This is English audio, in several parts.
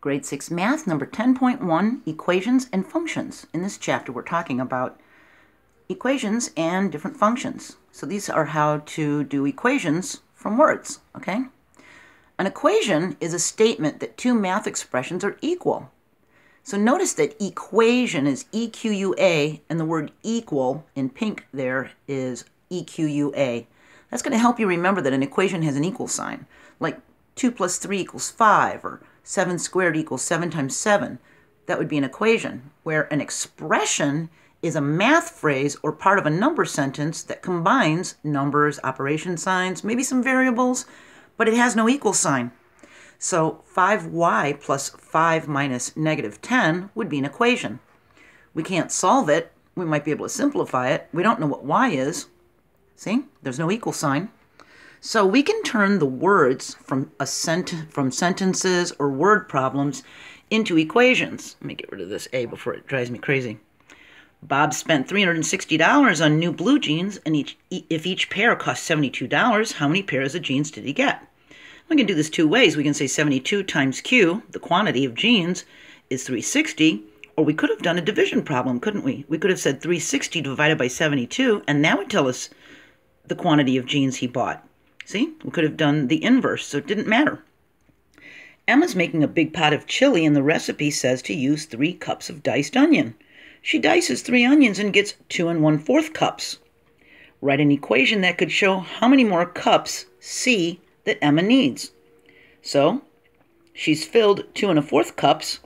Grade 6 Math, number 10.1, Equations and Functions. In this chapter, we're talking about equations and different functions. So these are how to do equations from words, okay? An equation is a statement that two math expressions are equal. So notice that equation is E-Q-U-A, and the word equal in pink there is E-Q-U-A. That's going to help you remember that an equation has an equal sign, like 2 plus 3 equals 5, or 7 squared equals 7 times 7. That would be an equation, where an expression is a math phrase or part of a number sentence that combines numbers, operation signs, maybe some variables, but it has no equal sign. So 5y plus 5 minus negative 10 would be an equation. We can't solve it. We might be able to simplify it. We don't know what y is. See? There's no equal sign. So we can turn the words from a sent from sentences or word problems into equations. Let me get rid of this A before it drives me crazy. Bob spent $360 on new blue jeans, and each, if each pair cost $72, how many pairs of jeans did he get? We can do this two ways. We can say 72 times Q, the quantity of jeans, is 360, or we could have done a division problem, couldn't we? We could have said 360 divided by 72, and that would tell us the quantity of jeans he bought. See, we could have done the inverse, so it didn't matter. Emma's making a big pot of chili, and the recipe says to use three cups of diced onion. She dices three onions and gets two and one fourth cups. Write an equation that could show how many more cups C that Emma needs. So, she's filled two and a fourth cups,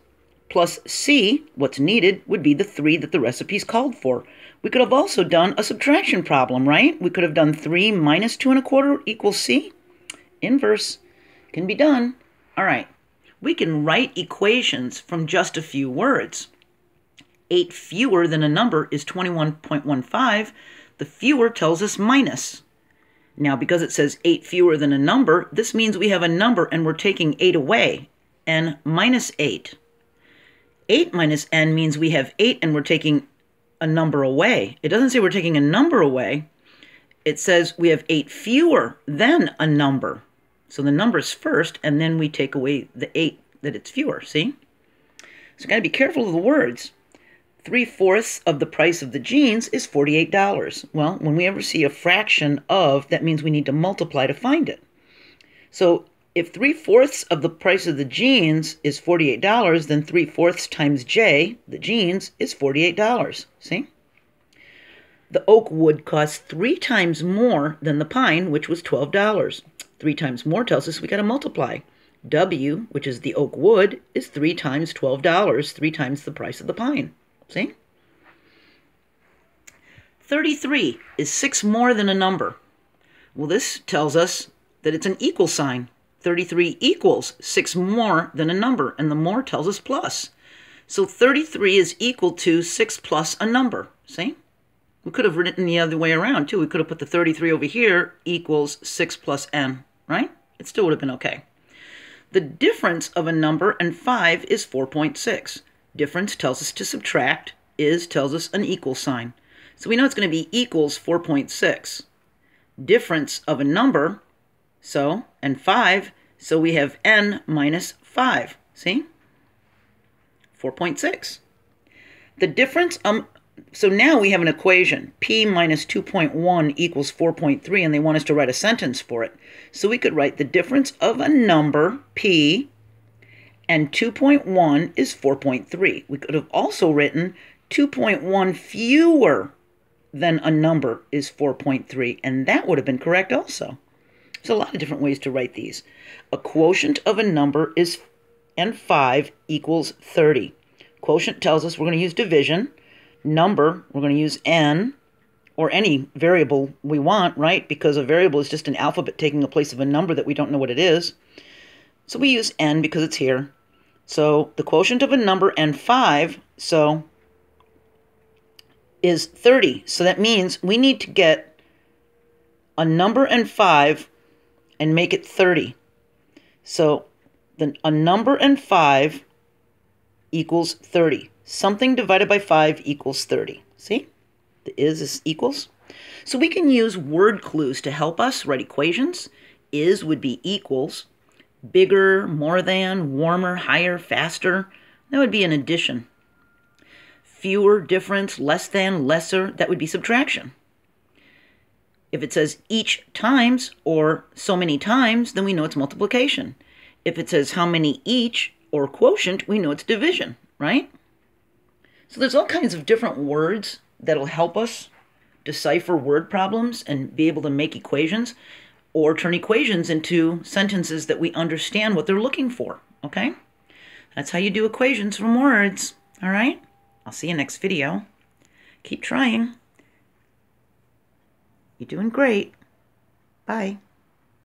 plus C, what's needed, would be the three that the recipe's called for. We could have also done a subtraction problem, right? We could have done 3 minus 2 and a quarter equals C. Inverse can be done. All right, we can write equations from just a few words. 8 fewer than a number is 21.15. The fewer tells us minus. Now, because it says 8 fewer than a number, this means we have a number and we're taking 8 away, n minus 8. 8 minus n means we have 8 and we're taking a number away. It doesn't say we're taking a number away. It says we have eight fewer than a number. So the number is first, and then we take away the eight that it's fewer, see? So got to be careful of the words. Three fourths of the price of the jeans is $48. Well, when we ever see a fraction of, that means we need to multiply to find it. So if three fourths of the price of the jeans is $48, then three fourths times J, the jeans, is $48. See? The oak wood costs three times more than the pine, which was $12. Three times more tells us we got to multiply. W, which is the oak wood, is three times $12, three times the price of the pine. See? 33 is six more than a number. Well, this tells us that it's an equal sign. 33 equals 6 more than a number, and the more tells us plus. So 33 is equal to 6 plus a number. See? We could have written the other way around, too. We could have put the 33 over here equals 6 plus n, right? It still would have been okay. The difference of a number and 5 is 4.6. Difference tells us to subtract. Is tells us an equal sign. So we know it's going to be equals 4.6. Difference of a number so, and 5, so we have n minus 5. See? 4.6. The difference, um, so now we have an equation. p minus 2.1 equals 4.3, and they want us to write a sentence for it. So we could write the difference of a number, p, and 2.1 is 4.3. We could have also written 2.1 fewer than a number is 4.3, and that would have been correct also. There's a lot of different ways to write these. A quotient of a number is and 5 equals 30. Quotient tells us we're going to use division. Number, we're going to use n, or any variable we want, right? Because a variable is just an alphabet taking the place of a number that we don't know what it is. So we use n because it's here. So the quotient of a number and 5, so is 30. So that means we need to get a number and 5 and make it 30. So the, a number and 5 equals 30. Something divided by 5 equals 30. See? The is is equals. So we can use word clues to help us write equations. Is would be equals. bigger, more than, warmer, higher, faster, that would be an addition. Fewer, difference, less than, lesser, that would be subtraction. If it says each times or so many times, then we know it's multiplication. If it says how many each or quotient, we know it's division, right? So there's all kinds of different words that'll help us decipher word problems and be able to make equations or turn equations into sentences that we understand what they're looking for, okay? That's how you do equations from words, all right? I'll see you next video. Keep trying. You're doing great. Bye.